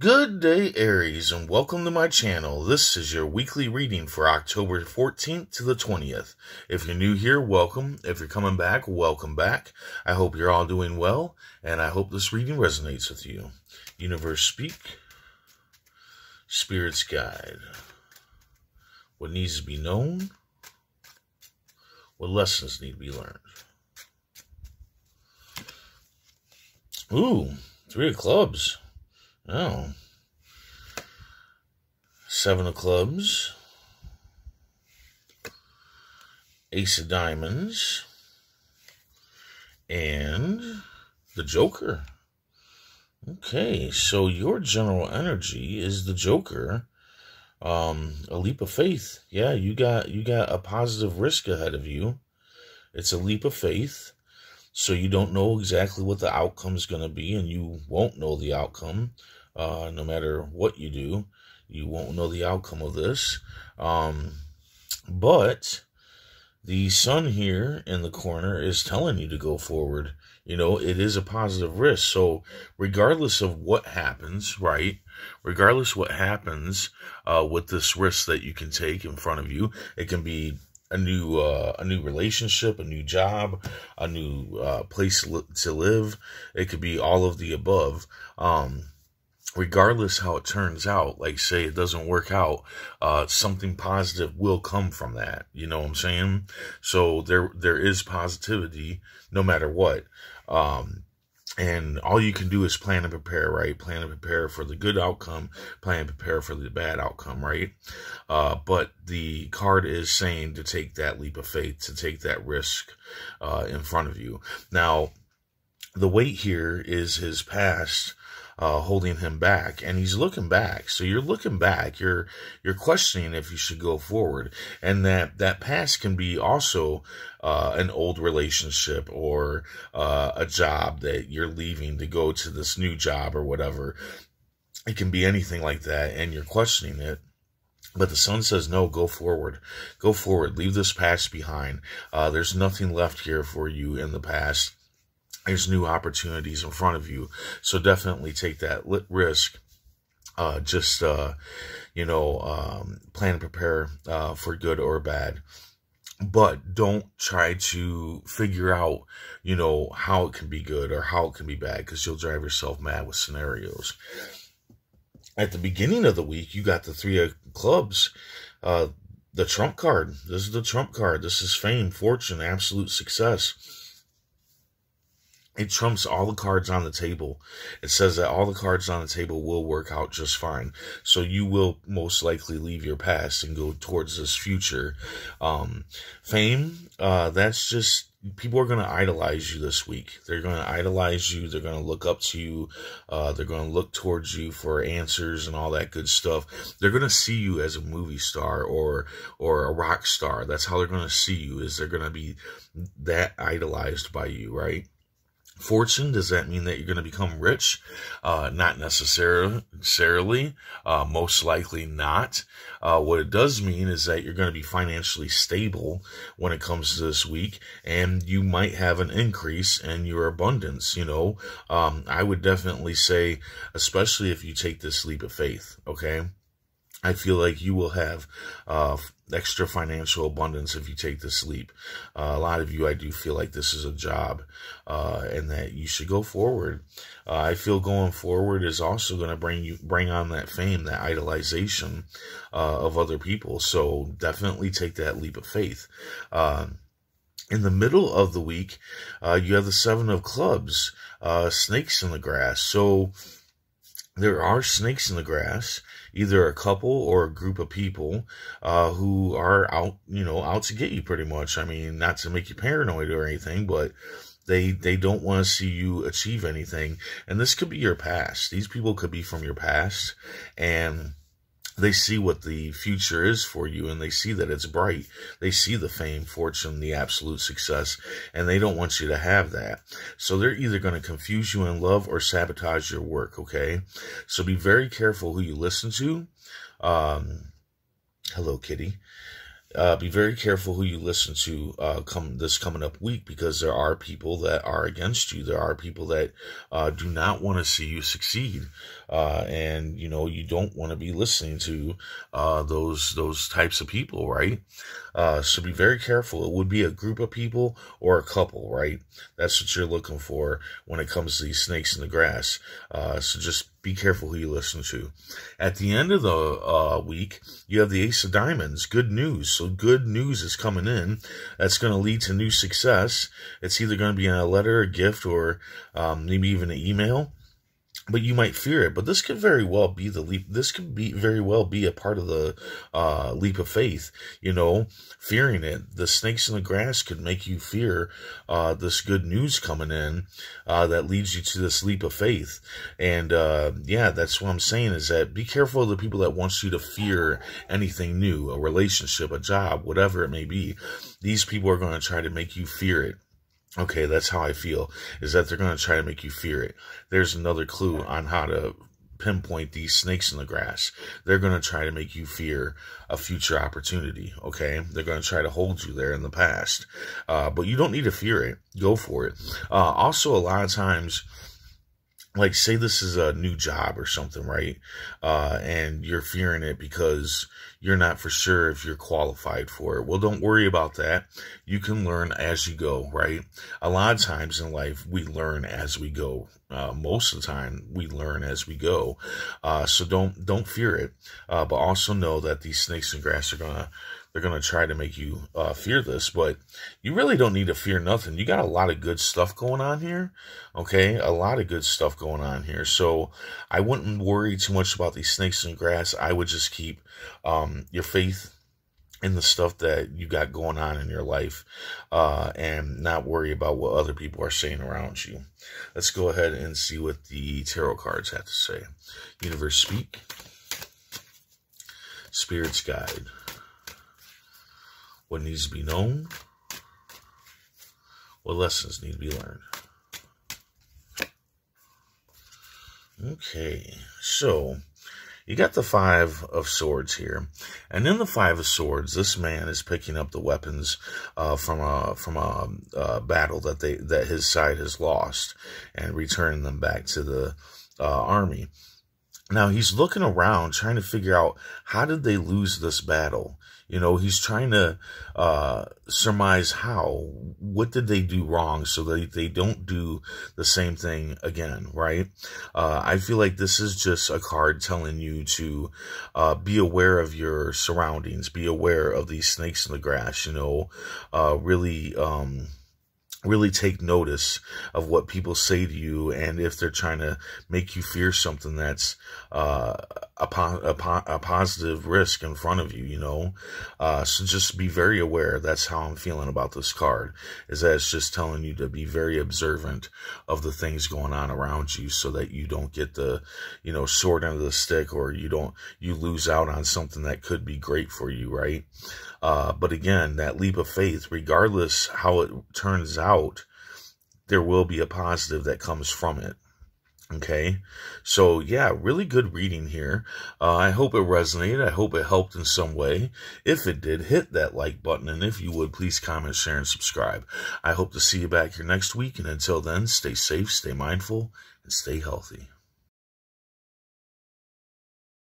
Good day, Aries, and welcome to my channel. This is your weekly reading for October 14th to the 20th. If you're new here, welcome. If you're coming back, welcome back. I hope you're all doing well, and I hope this reading resonates with you. Universe Speak, Spirit's Guide. What needs to be known, what lessons need to be learned. Ooh, three of clubs. Oh. Seven of clubs. Ace of diamonds. And the Joker. Okay, so your general energy is the Joker. Um, a leap of faith. Yeah, you got you got a positive risk ahead of you. It's a leap of faith. So you don't know exactly what the outcome is going to be, and you won't know the outcome uh, no matter what you do. You won't know the outcome of this. Um, but the sun here in the corner is telling you to go forward. You know, it is a positive risk. So, regardless of what happens, right? Regardless what happens uh, with this risk that you can take in front of you, it can be a new uh, a new relationship, a new job, a new uh, place to live. It could be all of the above. Um, regardless how it turns out, like say it doesn't work out, uh, something positive will come from that. You know what I'm saying? So there there is positivity no matter what. Um, and all you can do is plan and prepare, right? Plan and prepare for the good outcome, plan and prepare for the bad outcome, right? Uh, but the card is saying to take that leap of faith, to take that risk uh, in front of you. Now, the weight here is his past uh, holding him back, and he's looking back. So you're looking back. You're you're questioning if you should go forward, and that that past can be also uh, an old relationship or uh, a job that you're leaving to go to this new job or whatever. It can be anything like that, and you're questioning it. But the sun says, no, go forward. Go forward. Leave this past behind. Uh, there's nothing left here for you in the past there's new opportunities in front of you. So definitely take that risk. Uh, just, uh, you know, um, plan and prepare uh, for good or bad. But don't try to figure out, you know, how it can be good or how it can be bad because you'll drive yourself mad with scenarios. At the beginning of the week, you got the three clubs, uh, the trump card. This is the trump card. This is fame, fortune, absolute success it trumps all the cards on the table. It says that all the cards on the table will work out just fine. So you will most likely leave your past and go towards this future. Um, fame, uh, that's just, people are going to idolize you this week. They're going to idolize you. They're going to look up to you. Uh, they're going to look towards you for answers and all that good stuff. They're going to see you as a movie star or, or a rock star. That's how they're going to see you is they're going to be that idolized by you, right? Fortune does that mean that you're going to become rich? Uh, not necessarily. Uh, most likely not. Uh, what it does mean is that you're going to be financially stable when it comes to this week and you might have an increase in your abundance you know? Um, i would definitely say especially if you take this leap of faith okay I feel like you will have uh, extra financial abundance if you take this leap. Uh, a lot of you, I do feel like this is a job uh, and that you should go forward. Uh, I feel going forward is also going to bring you bring on that fame, that idolization uh, of other people. So definitely take that leap of faith. Um, in the middle of the week, uh, you have the seven of clubs, snakes in the grass. So there are snakes in the grass either a couple or a group of people uh, who are out, you know, out to get you pretty much. I mean, not to make you paranoid or anything, but they they don't want to see you achieve anything. And this could be your past. These people could be from your past, and they see what the future is for you and they see that it's bright. They see the fame, fortune, the absolute success, and they don't want you to have that. So they're either going to confuse you in love or sabotage your work, okay? So be very careful who you listen to. Um, hello, kitty. Uh, be very careful who you listen to uh, come this coming up week because there are people that are against you. There are people that uh, do not want to see you succeed, uh, and you know you don't want to be listening to uh, those those types of people, right? Uh, so be very careful. It would be a group of people or a couple, right? That's what you're looking for when it comes to these snakes in the grass. so just be careful who you listen to. At the end of the uh, week, you have the Ace of Diamonds. Good news. So good news is coming in. That's going to lead to new success. It's either going to be a letter, a gift, or um, maybe even an email but you might fear it. But this could very well be the leap. This could be very well be a part of the uh, leap of faith. You know, fearing it. The snakes in the grass could make you fear uh, this good news coming in uh, that leads you to this leap of faith. And uh, yeah, that's what I'm saying is that be careful of the people that wants you to fear anything new, a relationship, a job, whatever it may be. These people are going to try to make you fear it. Okay, that's how I feel, is that they're going to try to make you fear it. There's another clue on how to pinpoint these snakes in the grass. They're going to try to make you fear a future opportunity, okay? They're going to try to hold you there in the past. Uh, but you don't need to fear it. Go for it. Uh, also, a lot of times, like say this is a new job or something, right? Uh, and you're fearing it because you're not for sure if you're qualified for it. Well, don't worry about that. You can learn as you go, right? A lot of times in life, we learn as we go. Uh, most of the time, we learn as we go. Uh, so don't don't fear it, uh, but also know that these snakes and grass are gonna they're to try to make you uh, fear this, but you really don't need to fear nothing. You got a lot of good stuff going on here. Okay. A lot of good stuff going on here. So I wouldn't worry too much about these snakes and grass. I would just keep um, your faith in the stuff that you got going on in your life uh, and not worry about what other people are saying around you. Let's go ahead and see what the tarot cards have to say. Universe Speak. Spirit's Guide what needs to be known, what lessons need to be learned. Okay, so you got the Five of Swords here, and in the Five of Swords, this man is picking up the weapons uh, from a from a, a, battle that they that his side has lost, and returning them back to the uh, army. Now he's looking around, trying to figure out how did they lose this battle. You know, he's trying to uh, surmise how. What did they do wrong so that they don't do the same thing again, right? Uh, I feel like this is just a card telling you to uh, be aware of your surroundings, be aware of these snakes in the grass, you know, uh, really. Um, really take notice of what people say to you and if they're trying to make you fear something that's uh, a, a, a, positive risk in front of you you know? Uh, so just be very aware. That's how i'm feeling about this card is that it's just telling you to be very observant of the things going on around you so that you don't get the you know short end of the stick or you don't you lose out on something that could be great for you right? Uh, but again, that leap of faith, regardless how it turns out, there will be a positive that comes from it. Okay, so yeah, really good reading here. Uh, I hope it resonated. I hope it helped in some way. If it did, hit that like button, and if you would, please comment, share, and subscribe. I hope to see you back here next week, and until then, stay safe, stay mindful, and stay healthy.